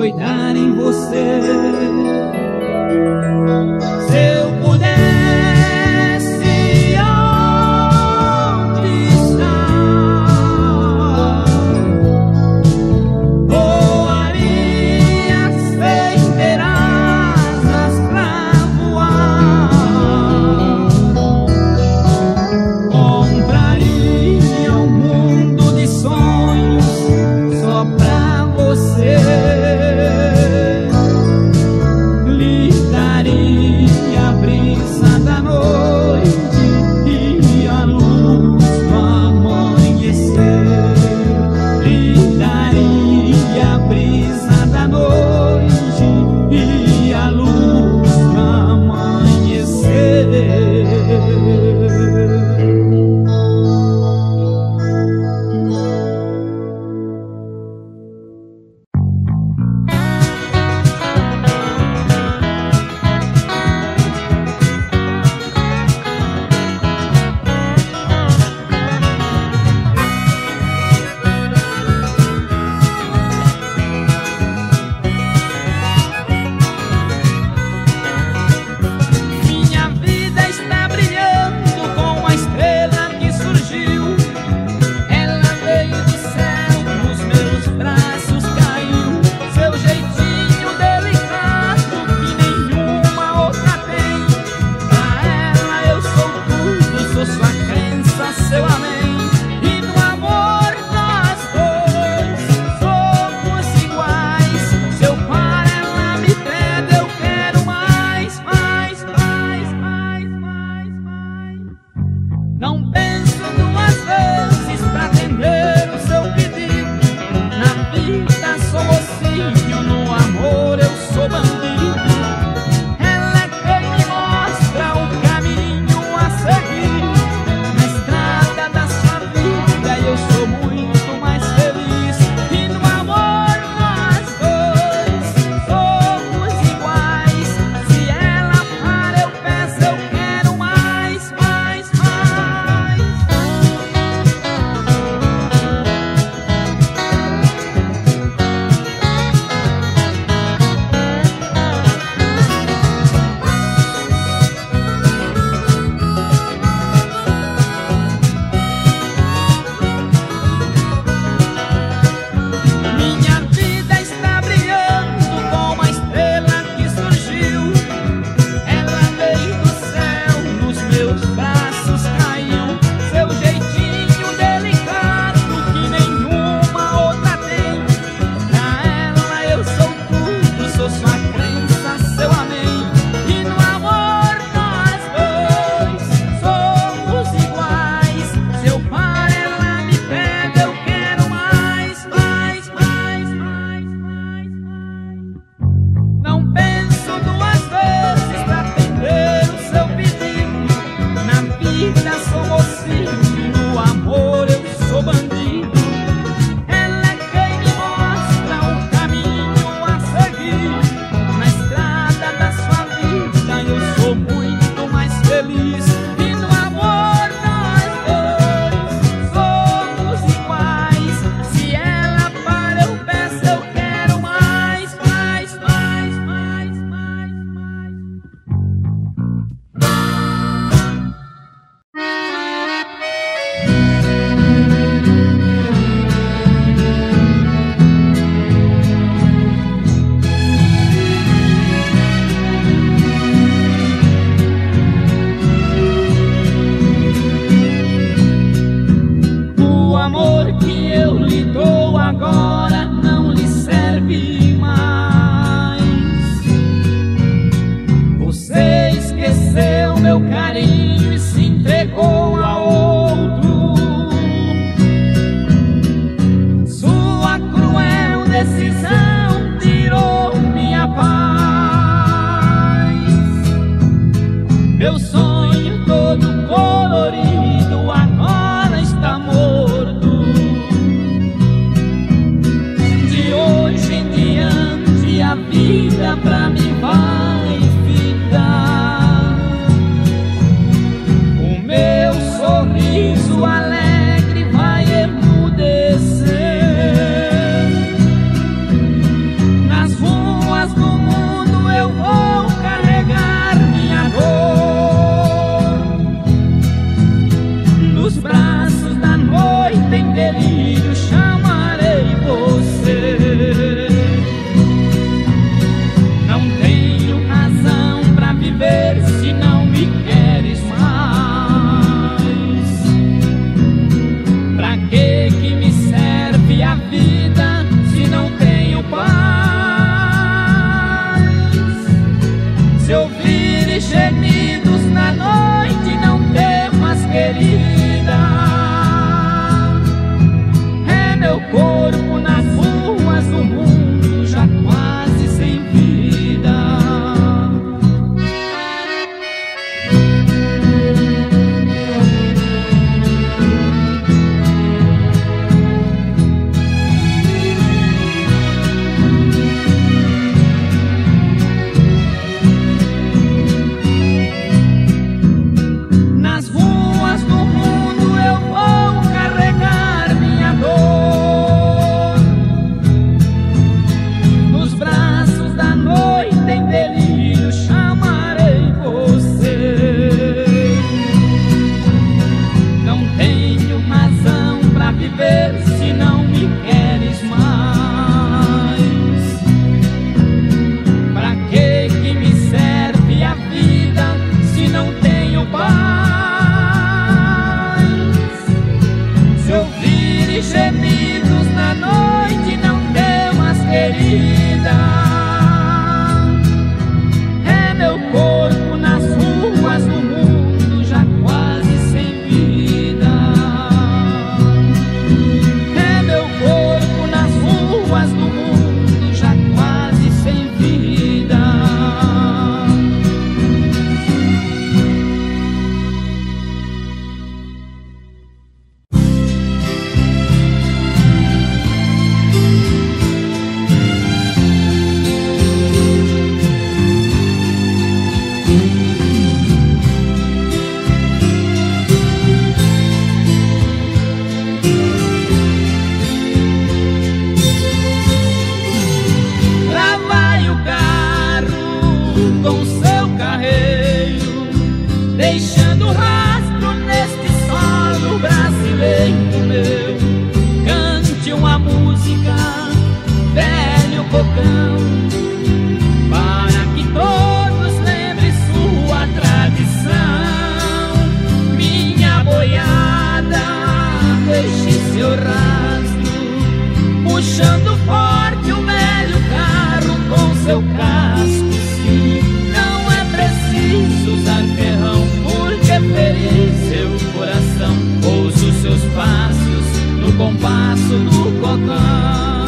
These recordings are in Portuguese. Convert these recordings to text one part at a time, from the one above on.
foi em você. compasso do cotão.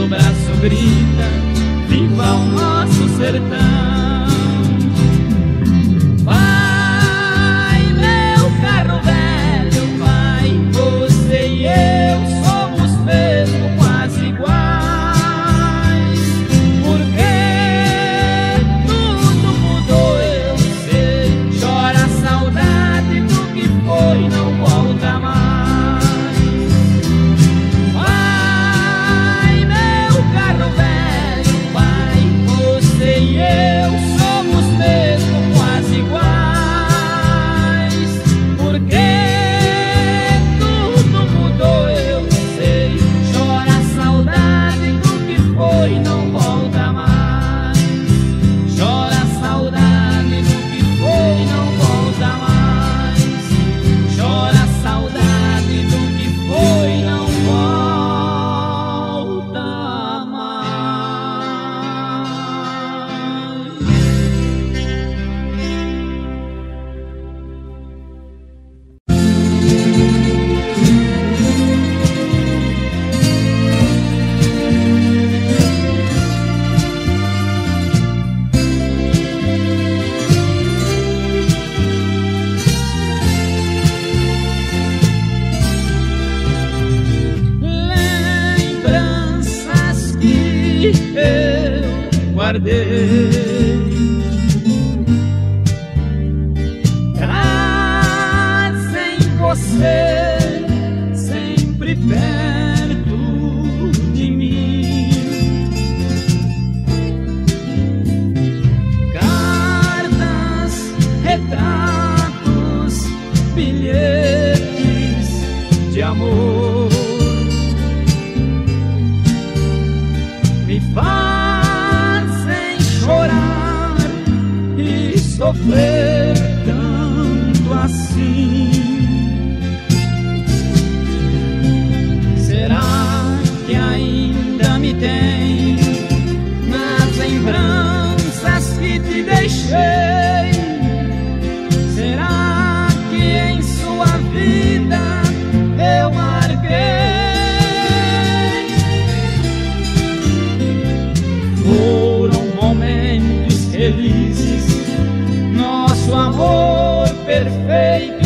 Ouvir de você.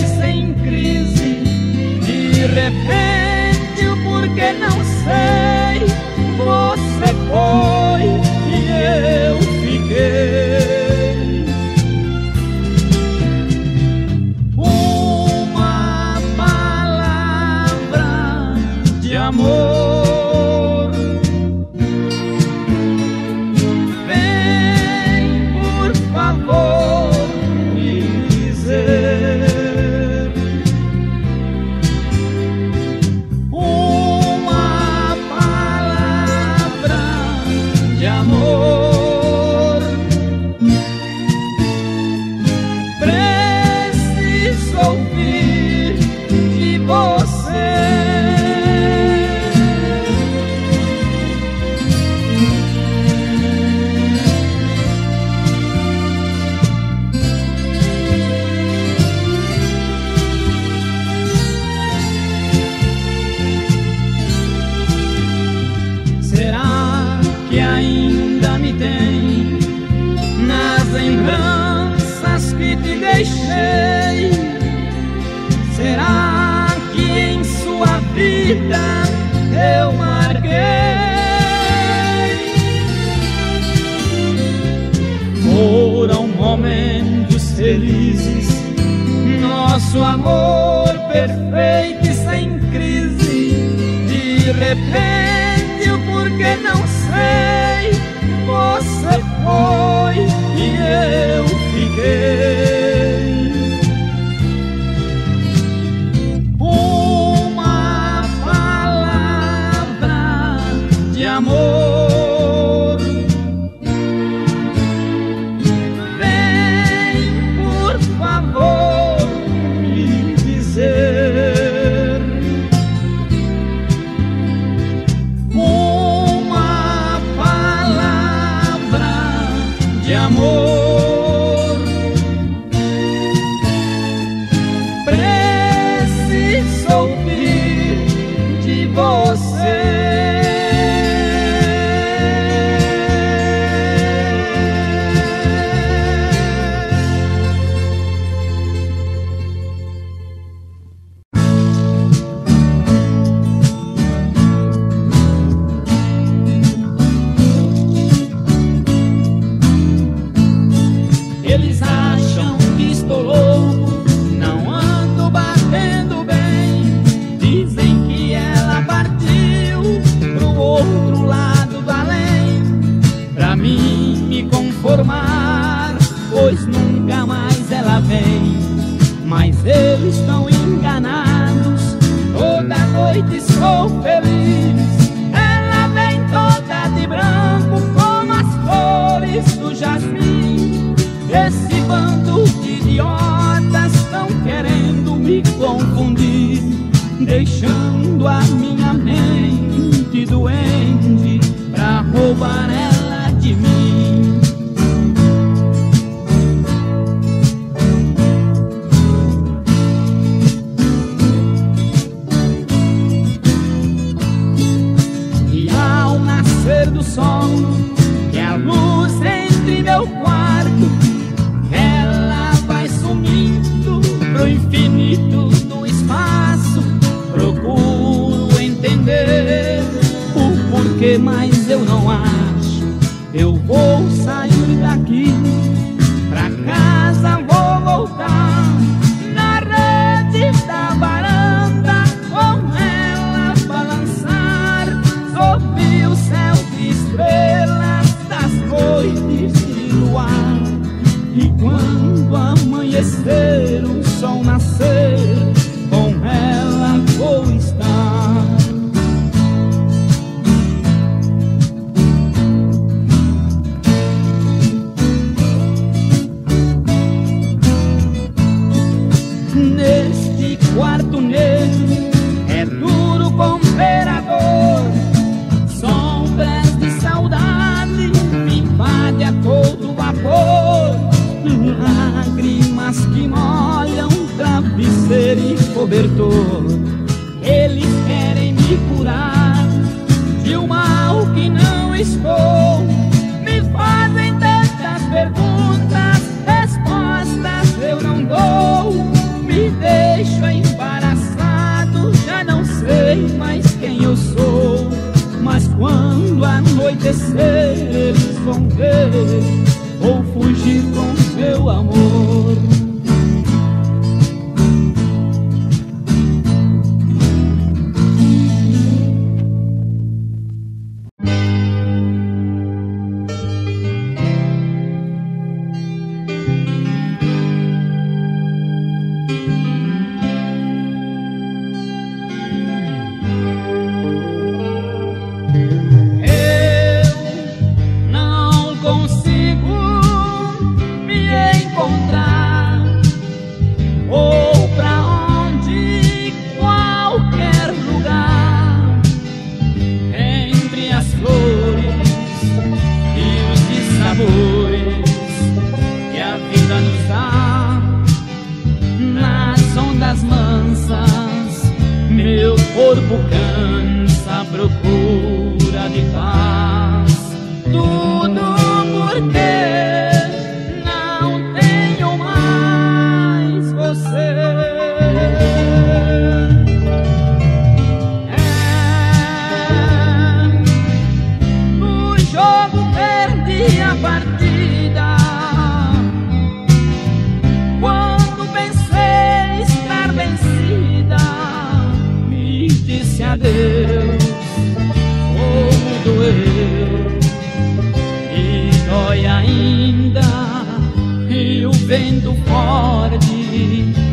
Eu marquei. Foram momentos felizes, nosso amor perfeito e sem crise. De repente, o porquê não sei, você foi e eu fiquei. Eles deixando a minha mente doente pra roubar ela. see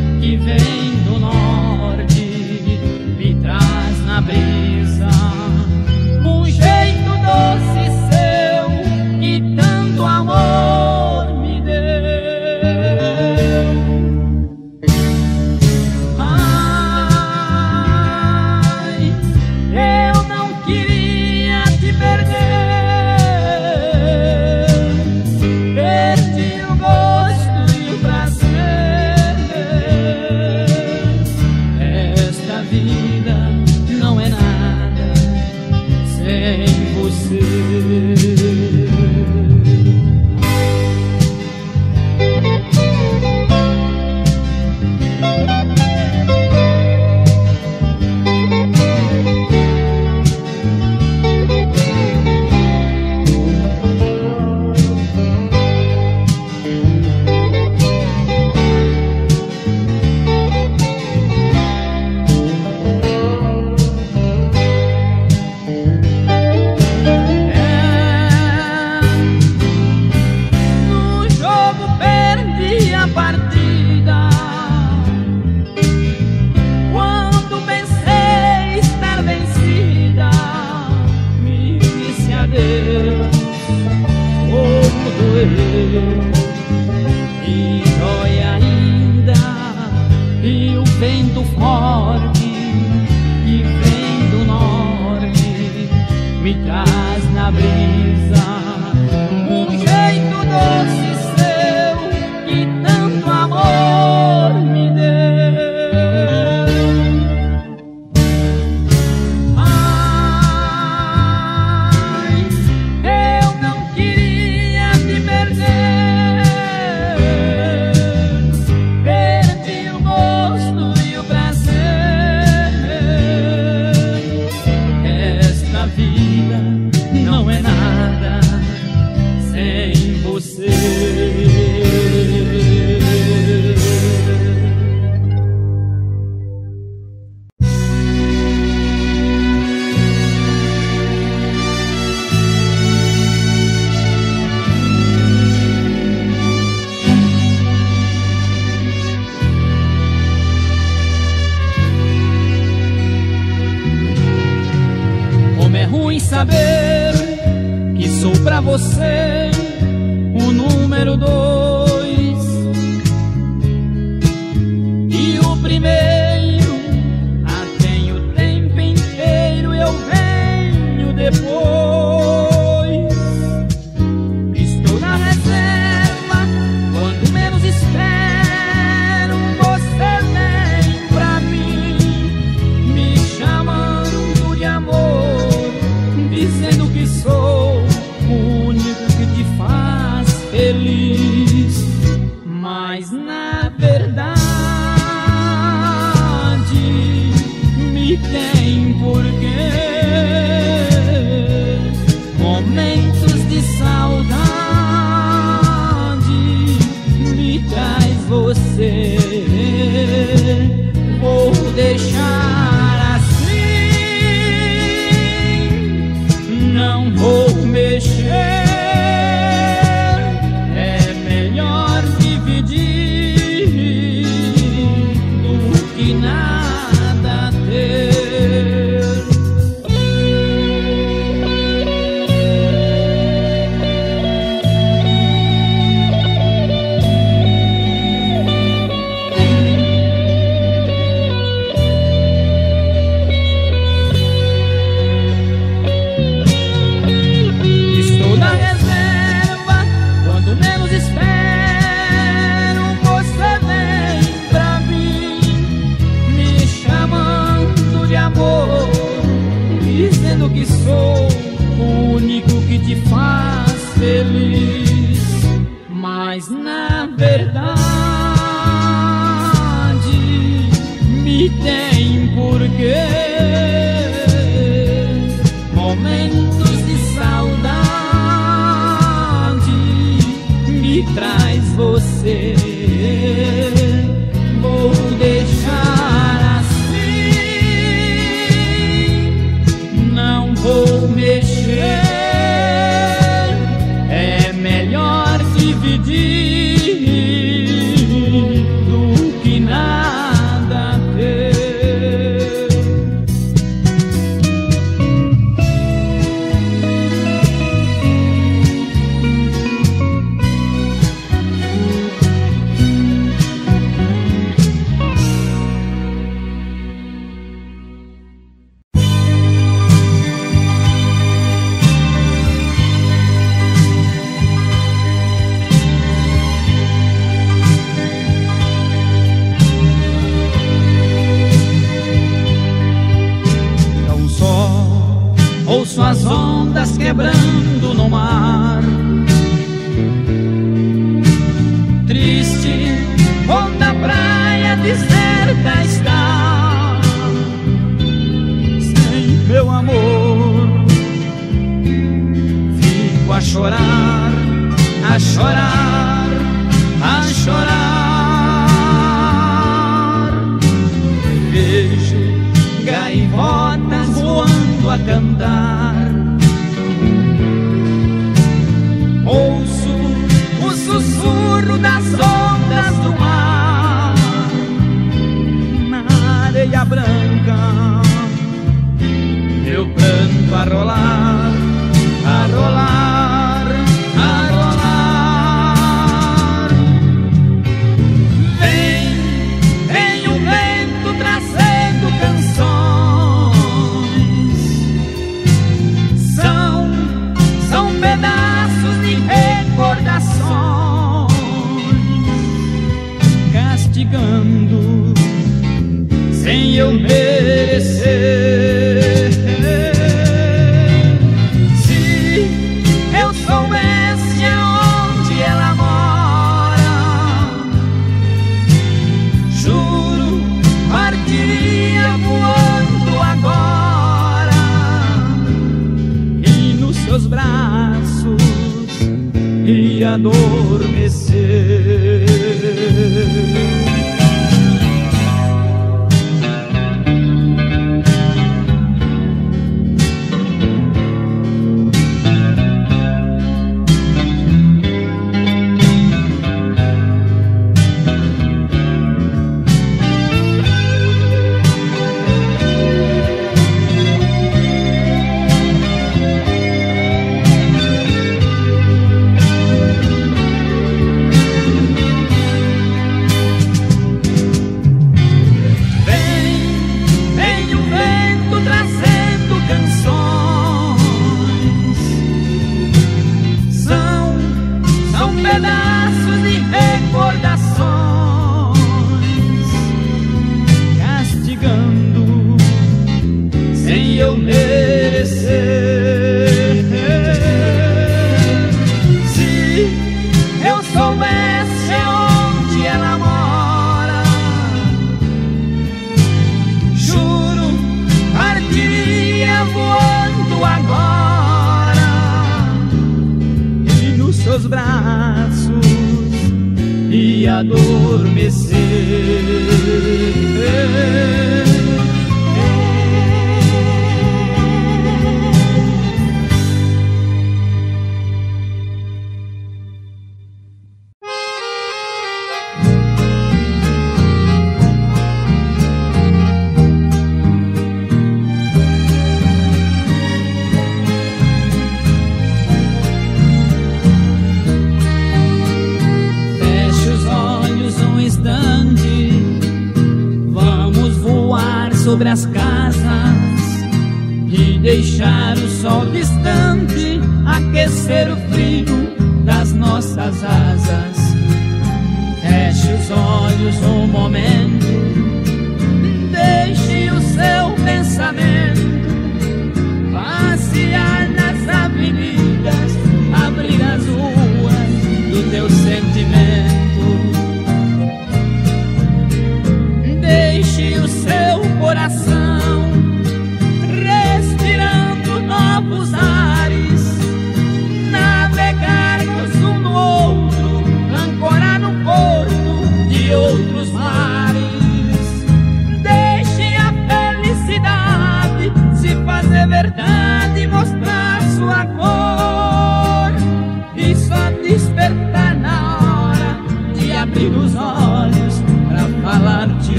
sem eu merecer. Se eu soubesse onde ela mora, juro, partiria voando agora e nos seus braços ia dormir. dor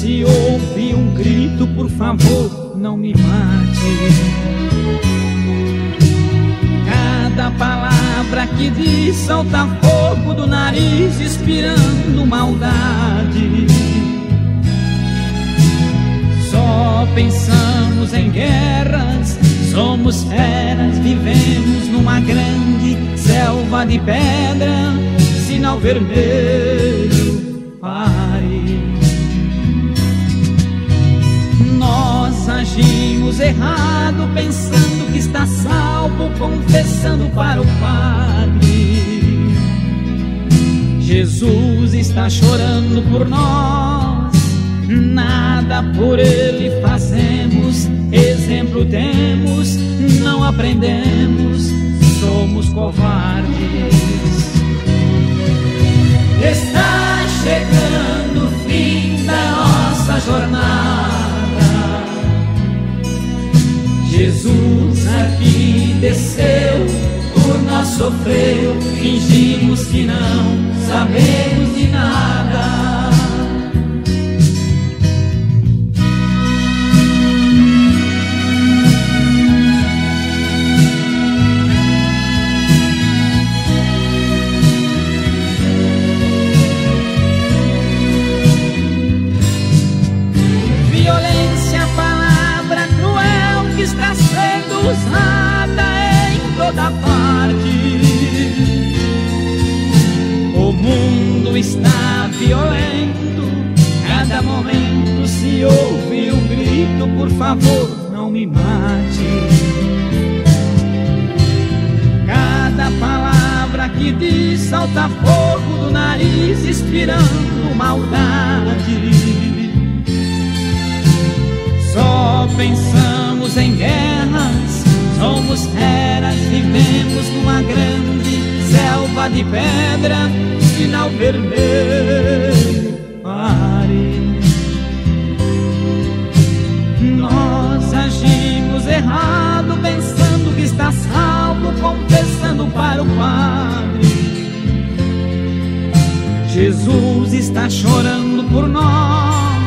Se ouve um grito, por favor, não me mate. Cada palavra que diz solta fogo do nariz, inspirando maldade. Só pensamos em guerras, somos feras, vivemos numa grande selva de pedra, sinal vermelho. errado, pensando que está salvo, confessando para o Padre. Jesus está chorando por nós, nada por ele fazemos, exemplo temos, não aprendemos, somos covardes. Está envelheceu, por nós sofreu, fingimos que não sabemos de nada. favor, não me mate. Cada palavra que diz salta fogo do nariz, inspirando maldade. Só pensamos em guerras, somos feras, vivemos numa grande selva de pedra, sinal vermelho. Jesus está chorando por nós.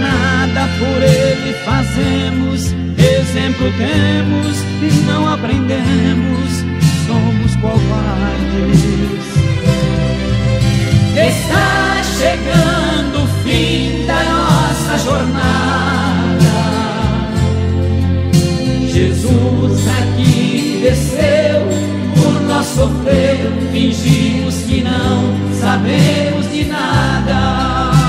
Nada por ele fazemos, exemplo temos e não aprendemos, somos covardes. Está chegando o fim da nossa jornada. Jesus aqui desceu, por nós sofreu, fingimos que não sabemos de nada.